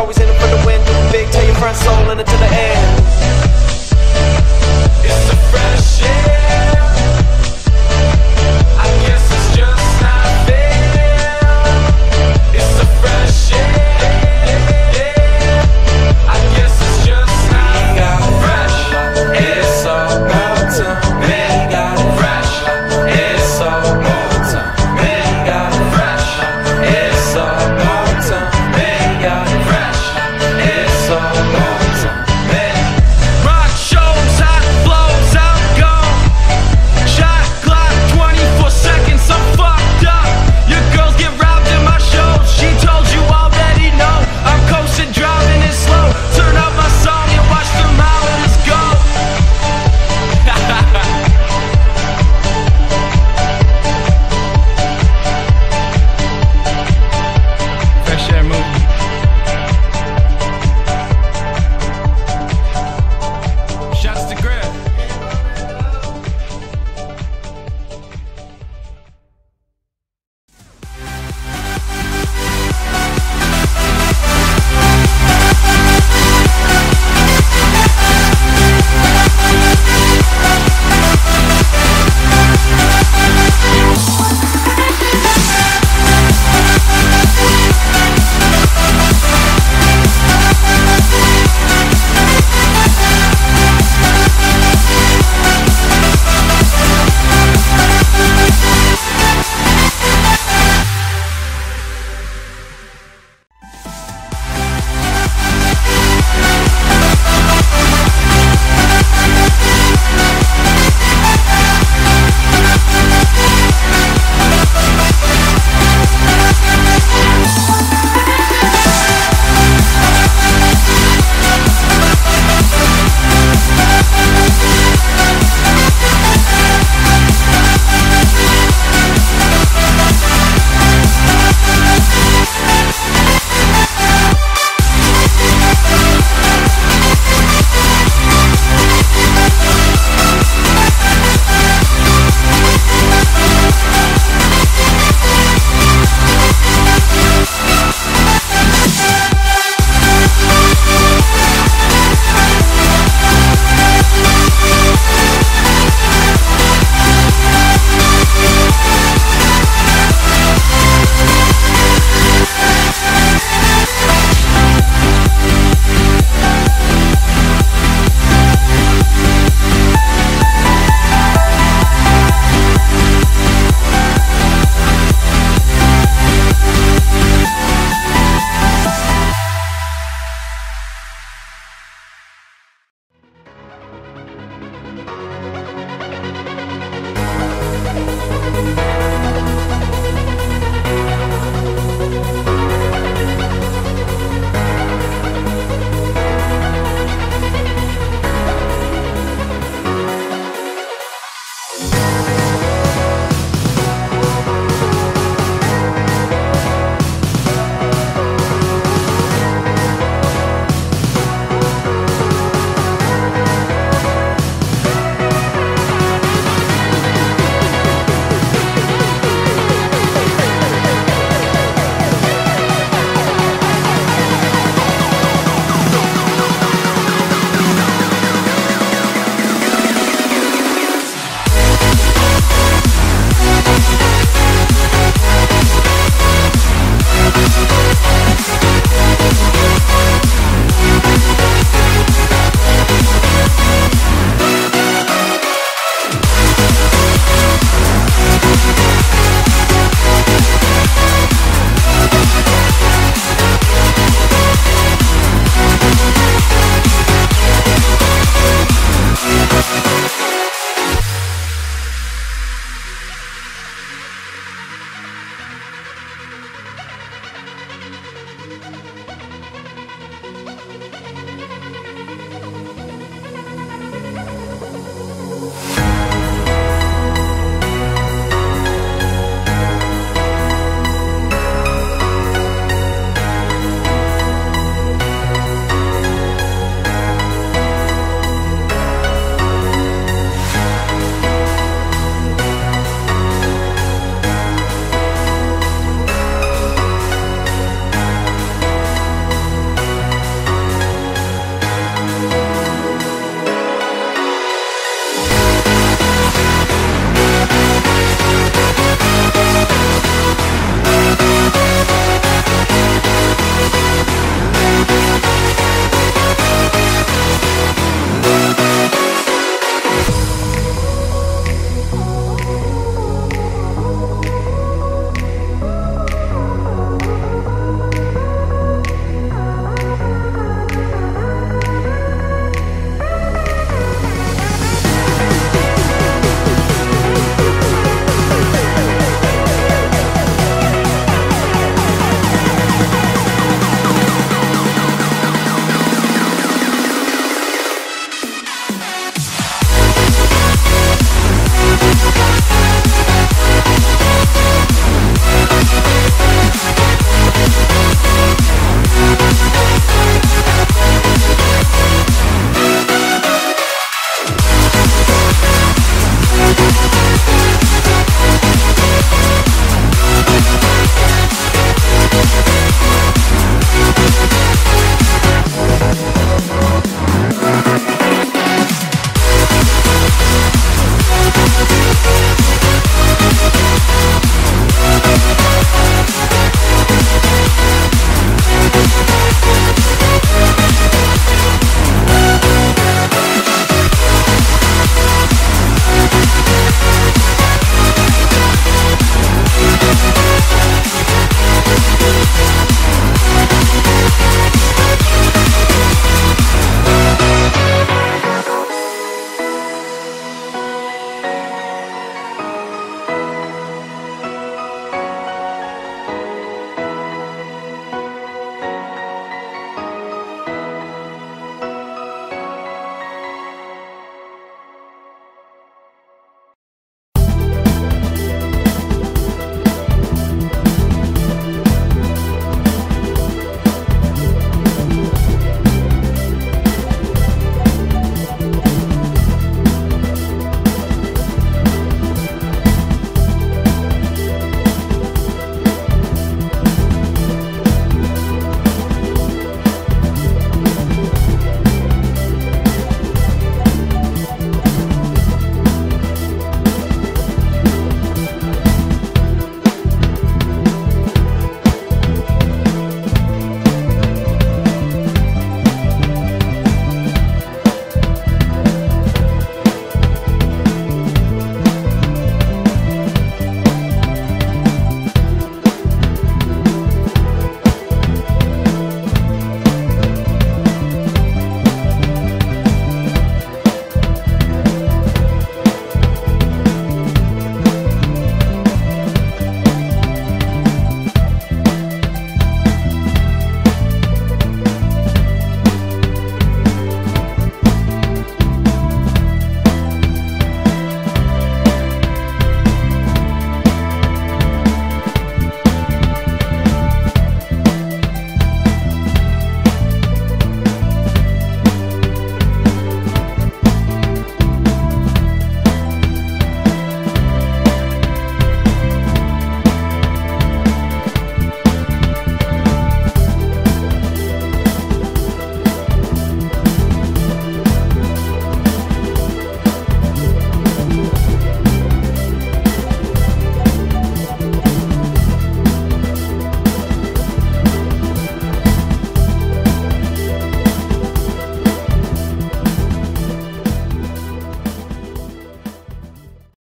always in it for the win. Do big, tell your friends, soul, and until the